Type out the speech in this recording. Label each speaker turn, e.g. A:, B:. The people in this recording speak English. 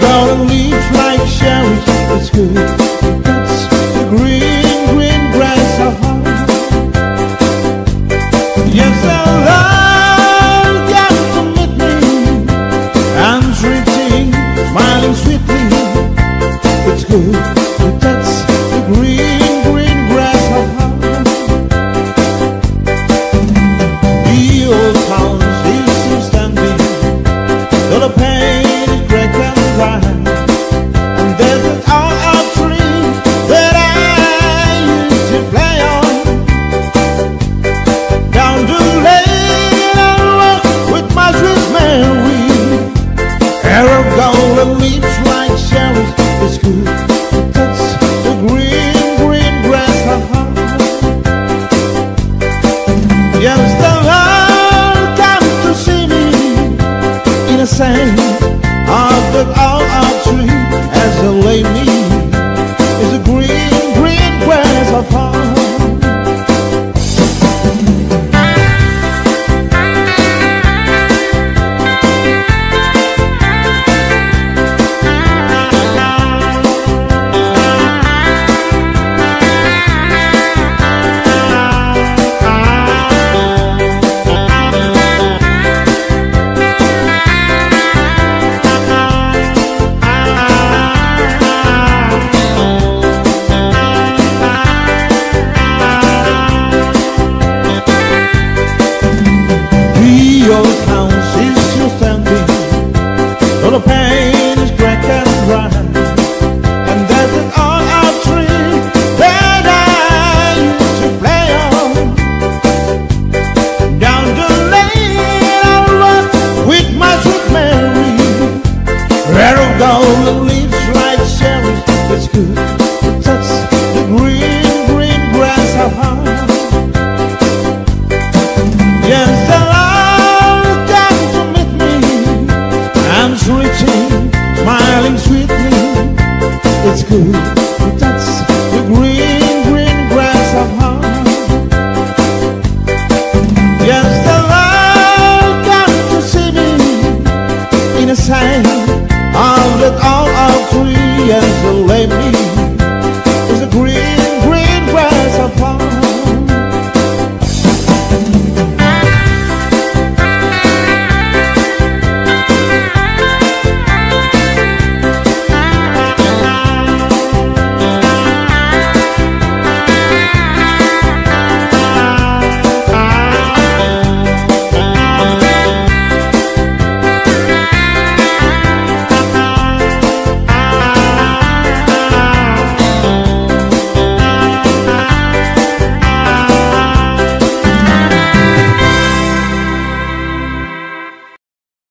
A: Gotta leave like cherries. It's good. sang. I put all our tree as they laid me with me, it's good.